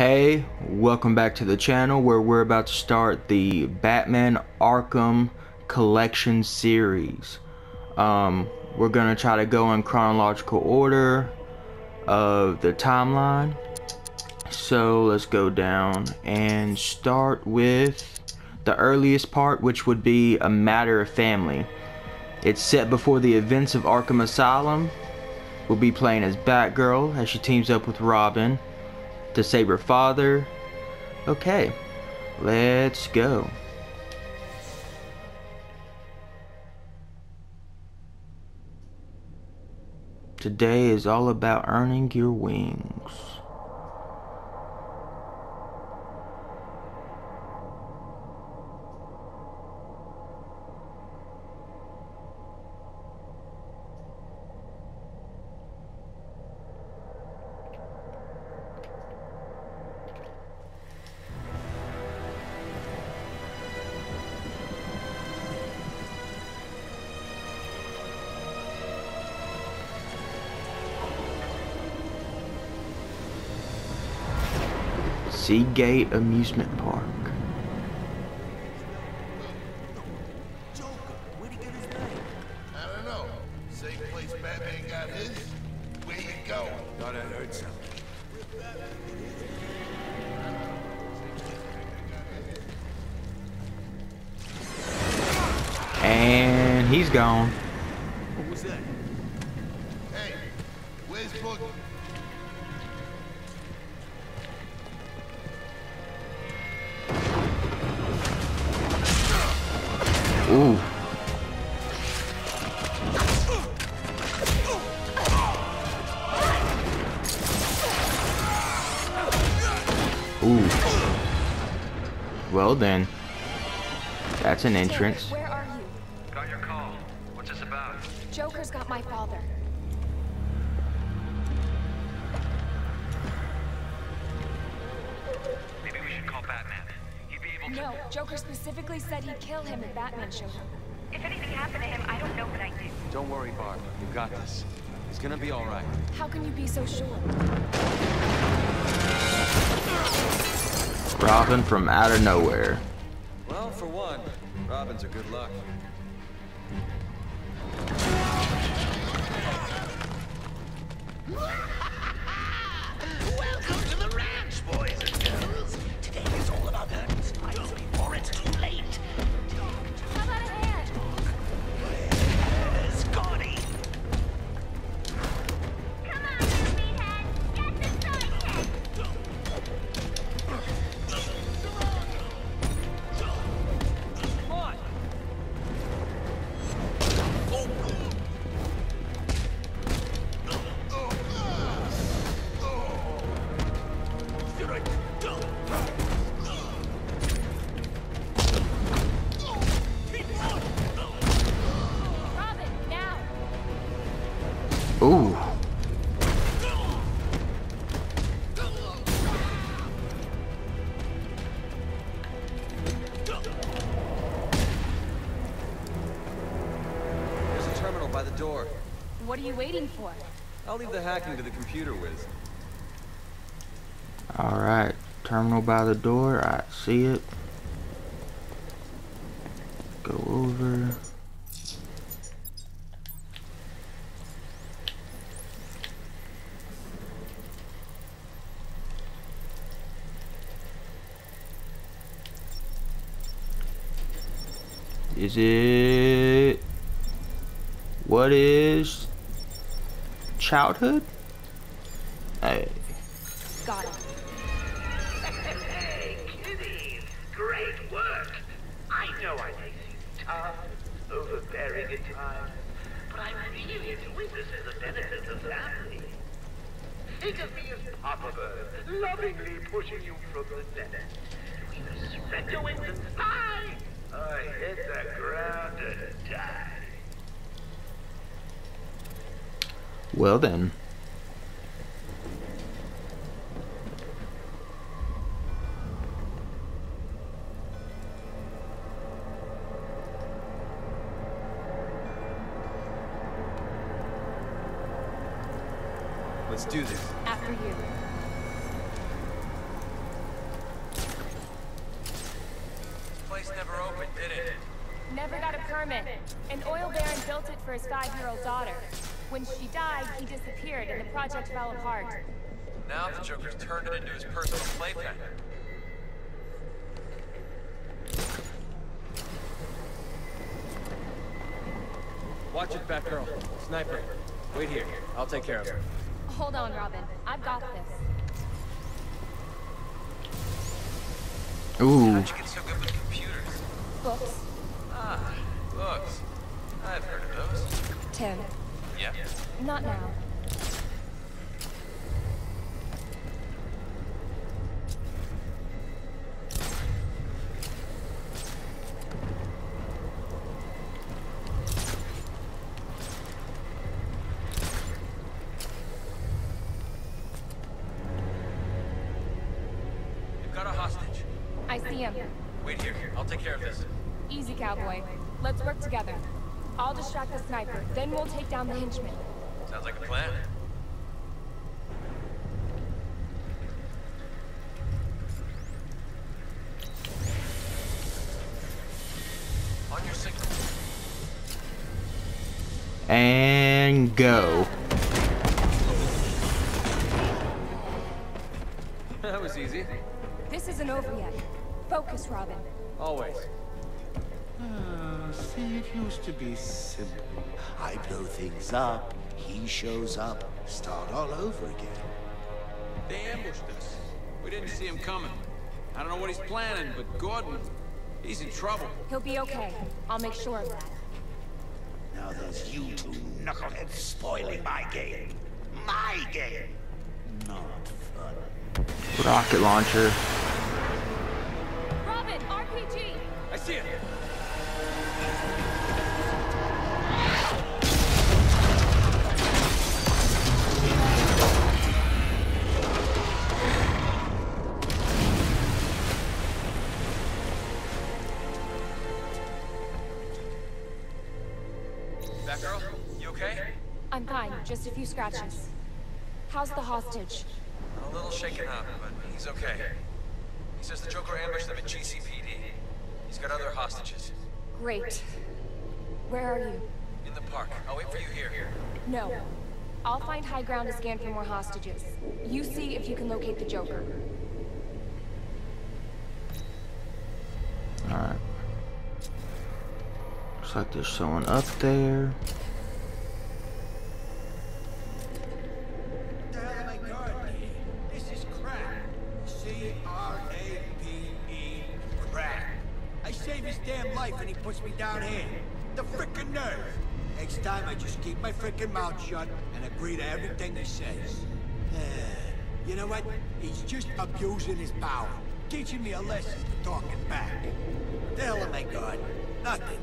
Hey, welcome back to the channel where we're about to start the Batman Arkham Collection series. Um, we're gonna try to go in chronological order of the timeline. So let's go down and start with the earliest part, which would be A Matter of Family. It's set before the events of Arkham Asylum. We'll be playing as Batgirl as she teams up with Robin to save her father. Okay, let's go. Today is all about earning your wings. I Amusement Park. And he's gone. Well then. That's an entrance. Where are you? Got your call. What's this about? Joker's got my father. Maybe we should call Batman. He'd be able to. No, Joker specifically said he'd kill him if Batman showed up. If anything happened to him, I don't know what I'd do. Don't worry, Barb. You got this. He's gonna be all right. How can you be so sure? Robin from out of nowhere. Well, for one, Robins are good luck. By the door. What are you waiting for? I'll leave the hacking to the computer whiz. Alright. Terminal by the door. I see it. Go over. Is it what is childhood? Hey. Got him. hey, kiddies, great work. I know I may seem tough, overbearing at times, but I really enjoy this as a benefit of family. Think of me as Papa Bird, lovingly pushing you from the nest. We the spread your wings and fly. I hit the ground Well then. Let's do this. After you. Place never opened, did it? Never got a permit. An oil baron built it for his five-year-old daughter. When she died, he disappeared and the project fell apart. Now the Joker's turned it into his personal playpen. Watch it, Batgirl. Sniper. Wait here. I'll take care of her. Hold on, Robin. I've got this. Ooh. How'd you get so good with computers? Books. Ah, books. I've heard of those. Tim. Yeah. Not now. Then we'll take down the henchmen. Sounds like a plan. On your signal. And go. that was easy. This isn't over yet. Focus, Robin. Always. Ah, see, it used to be simple. I blow things up, he shows up, start all over again. They ambushed us. We didn't see him coming. I don't know what he's planning, but Gordon, he's in trouble. He'll be okay. I'll make sure of that. Now there's you two knuckleheads spoiling my game. My game! Not fun. Rocket launcher. Just a few scratches. How's the hostage? A little shaken up, but he's okay. He says the Joker ambushed them at GCPD. He's got other hostages. Great. Where are you? In the park. I'll wait for you here. No. I'll find high ground to scan for more hostages. You see if you can locate the Joker. Alright. Looks like there's someone up there. Me down here. The frickin' nerve. Next time I just keep my frickin' mouth shut and agree to everything he says. you know what? He's just abusing his power. Teaching me a lesson for talking back. The hell am I God? Nothing.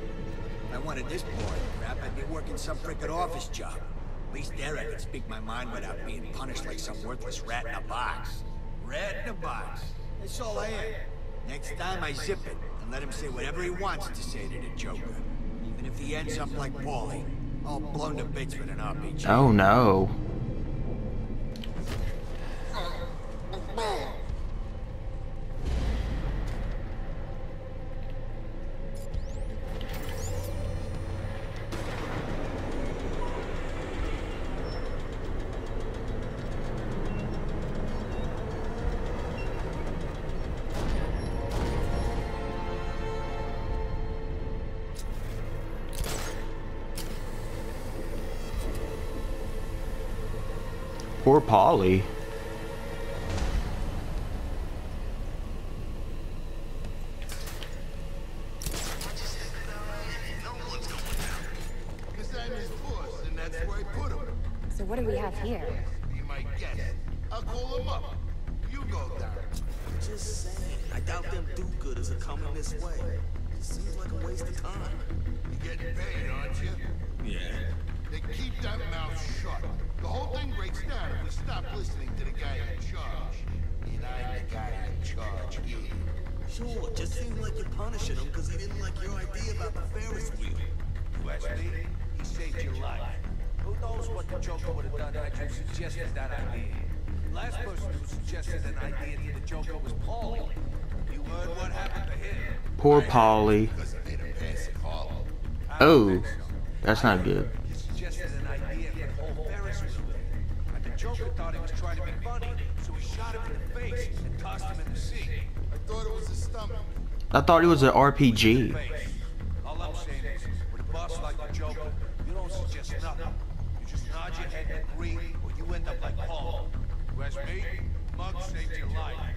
If I wanted this boring crap, I'd be working some frickin' office job. At least there I could speak my mind without being punished like some worthless rat in a box. Rat in a box. That's all I am. Next time I zip it and let him say whatever he wants to say to the Joker. Even if he ends up like Paulie, all blown to bits with an RPG. Oh no. Poor Paulie. Like you're punishing him because he didn't like your idea about the Ferris wheel. You ask me, he saved your life. Who knows what the Joker would have done had you suggested that idea? Last person who suggested an idea to the Joker was Paulie. You Word, what happened to him? Poor Paulie. Because I made him pass at Harley. Oh, that's not good. He suggested an idea for the whole Ferris wheel thing. The Joker thought he was trying to be funny, so he shot him in the face and tossed him in the sea. I thought it was a stomach. I thought it was an RPG.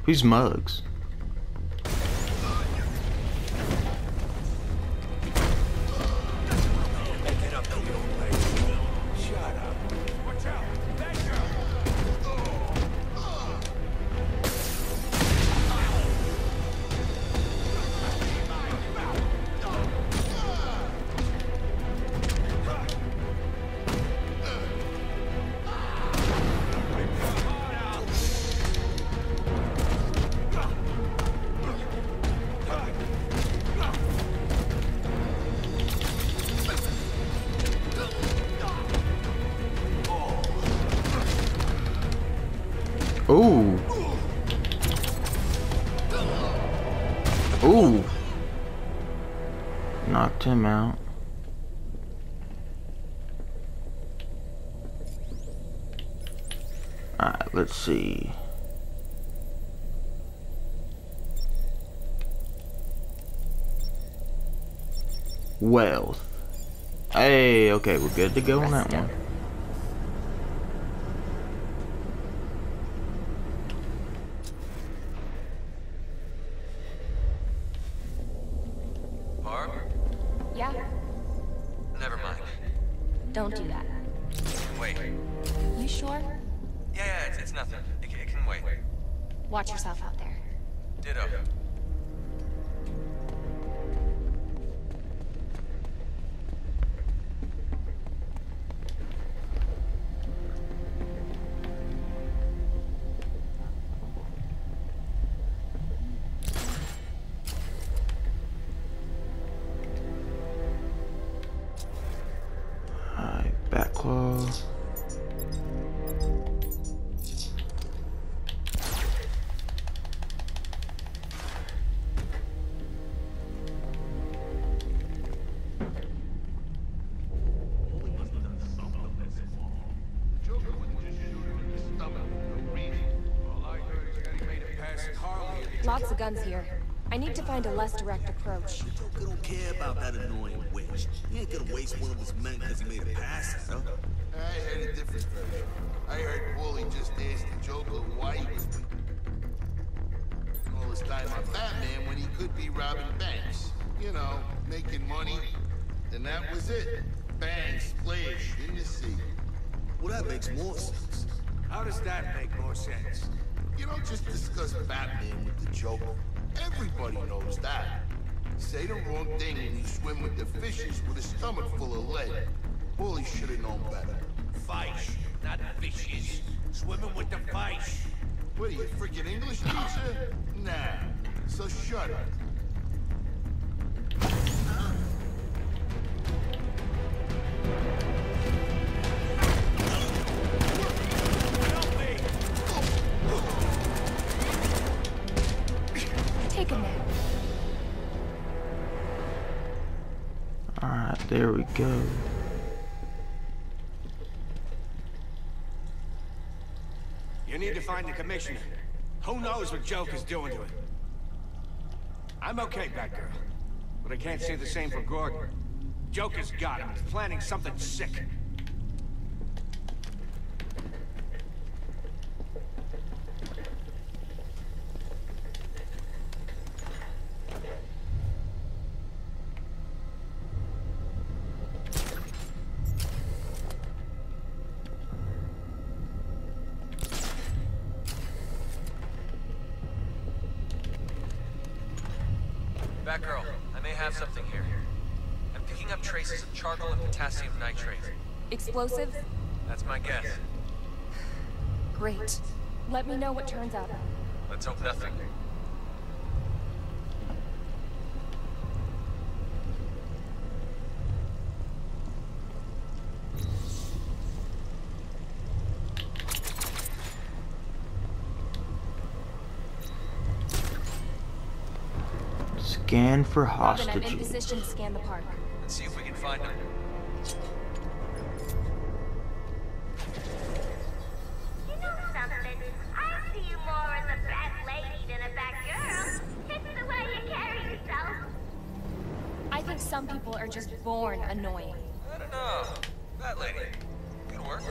Who's All Ooh. Knocked him out. Alright, let's see. Wealth. Hey, okay, we're good to go on that one. Barb? Yeah? Never mind. Don't do that. Wait. You sure? Yeah, yeah, it's, it's nothing. It, can- it can wait. Watch yourself out there. Ditto. Guns here. I need to find a less direct approach. Joker don't care about that annoying witch. He ain't gonna waste one of his men because he made a pass at her. I heard a different version. I heard Paulie just asked the Joker why he was all his time on Batman when he could be robbing banks. You know, making money. And that was it. Bang, splash, in the sea. Well, that makes more sense. How does that make more sense? You don't just discuss Batman with the Joker. Everybody knows that. Say the wrong thing and you swim with the fishes with a stomach full of lead. Paulie should have known better. Fish, not fishes. Swimming with the fish. What are you, freaking English teacher? Nah. So shut up. Alright, there we go. You need to find the commissioner. Who knows what Joker's doing to him? I'm okay, Batgirl. But I can't say the same for Gordon. Joker's got him. He's planning something sick. Batgirl, I may have something here. I'm picking up traces of charcoal and potassium nitrate. Explosives? That's my guess. Great. Let me know what turns up. Let's hope nothing. Scan for Robin, I'm in hostages. position to scan the park. Let's see if we can find him. You know something? I see you more as a bad lady than a bad girl. It's the way you carry yourself. I think some people are just born annoying. I don't know. That lady. Good work.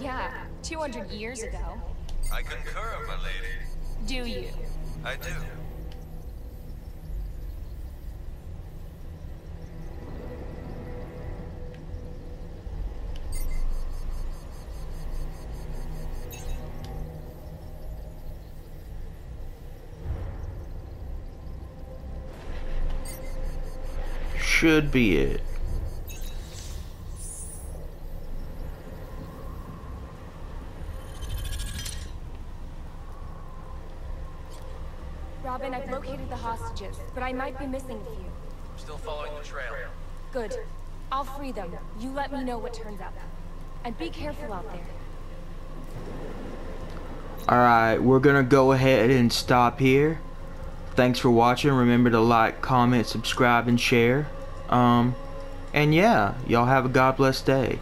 Yeah, 200 years ago. I concur, my lady. Do you? I do. Should be it. Robin, I've located the hostages, but I might be missing a few. I'm Still following the trail. Good. I'll free them. You let me know what turns up. And be careful out there. Alright, we're gonna go ahead and stop here. Thanks for watching. Remember to like, comment, subscribe, and share. Um, and yeah, y'all have a God bless day.